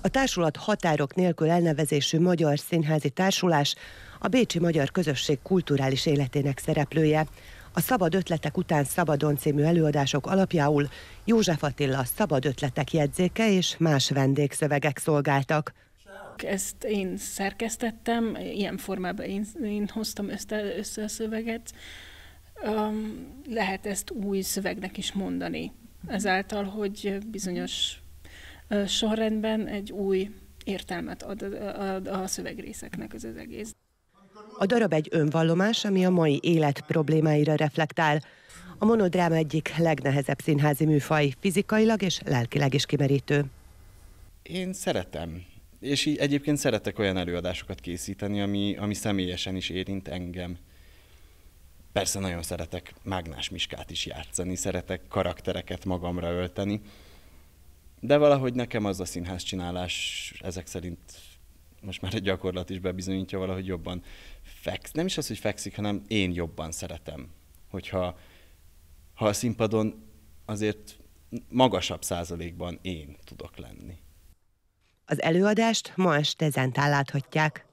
A társulat határok nélkül elnevezésű magyar színházi társulás a Bécsi Magyar Közösség kulturális életének szereplője. A Szabad Ötletek után Szabadon című előadások alapjául József Attila Szabad Ötletek jegyzéke és más vendégszövegek szolgáltak. Ezt én szerkesztettem, ilyen formában én, én hoztam össze, össze a szöveget. Um, lehet ezt új szövegnek is mondani, ezáltal, hogy bizonyos sorrendben egy új értelmet ad a, szövegrészeknek az, az egész. A darab egy önvallomás, ami a mai élet problémáira reflektál. A monodráma egyik legnehezebb színházi műfaj, fizikailag és lelkileg is kimerítő. Én szeretem, és így egyébként szeretek olyan előadásokat készíteni, ami, ami személyesen is érint engem. Persze nagyon szeretek Mágnás Miskát is játszani, szeretek karaktereket magamra ölteni, de valahogy nekem az a színház csinálás ezek szerint most már egy gyakorlat is bebizonyítja valahogy jobban feksz. Nem is az, hogy fekszik, hanem én jobban szeretem. Hogyha ha a színpadon azért magasabb százalékban én tudok lenni. Az előadást ma este zentán láthatják.